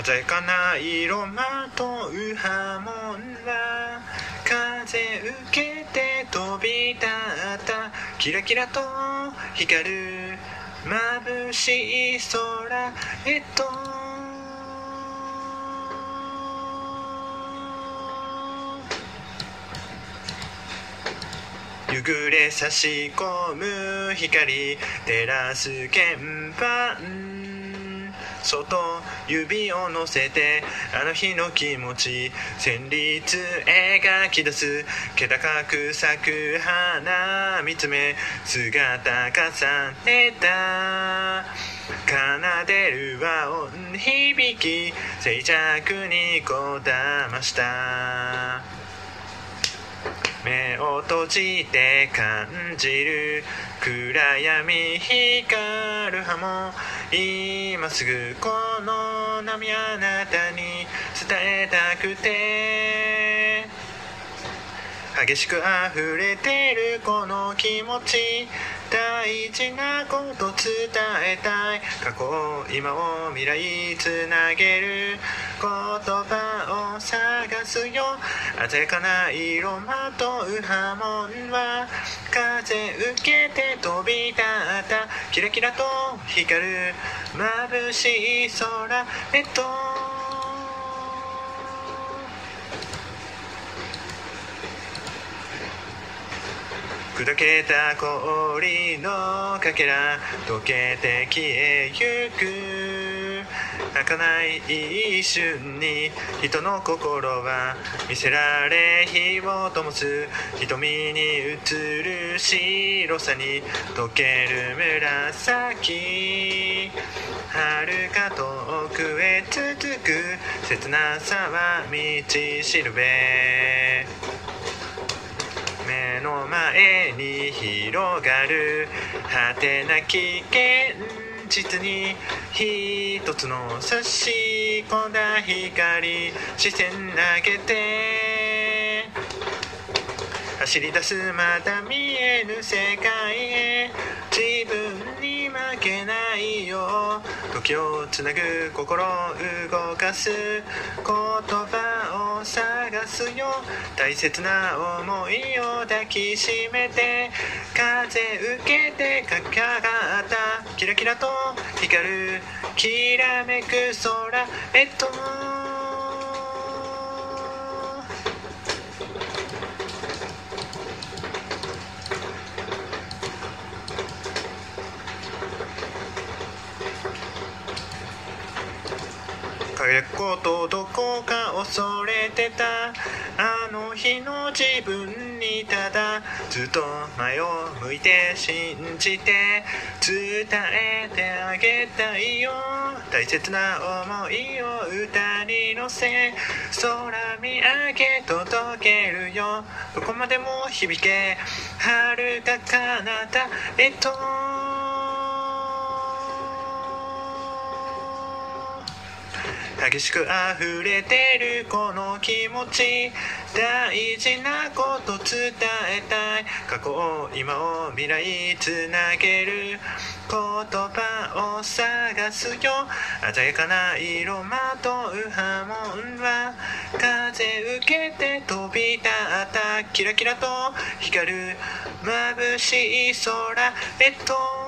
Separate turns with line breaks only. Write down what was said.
鮮やかな色まとう波紋は風受けて飛び立った。キラキラと光る眩しい空へと。夕暮れ差し込む光照らす鍵盤。外指を乗せてあの日の気持ち旋律描き出す。気高く咲く花見つめ姿重ねた。奏でる和音響き静寂にこだました。目を閉じて感じる暗闇光る葉も今すぐこの波あなたに伝えたくて。激しく溢れてるこの気持ち。大事なこと伝えたい。過去を今を未来つなげる。言葉を探すよ。鮮やかな色まとう波紋は風受けて飛び立った。キラキラと光る眩しい空へと。砕けた氷のかけら溶けて消えゆく。儚い一瞬に人の心は見せられ火を灯す瞳に映る白さに溶ける紫。遥か遠くへ続く切なさは道しるべ。目の前に広がる果てなき現実に一つの差し込んだ光視線投げて。走り出すまだ見えぬ世界。をつなぐ心を動かす言葉を探すよ。大切な思いを抱きしめて風受けてかかった。キラキラと光るきらめく空へと輝くことどこか恐れてた。あの日の自分にただずっと前を向いて信じて伝えてあげたいよ。大切な思いを歌に乗せ空見上げ届けるよ。どこまでも響け遥か彼方へと。激しく溢れてるこの気持ち大事なこと伝えたい過去を今を未来つなげる言葉を探すよ。鮮やかな色まとう波紋は風受けて飛び立った。キラキラと光る眩しい空へと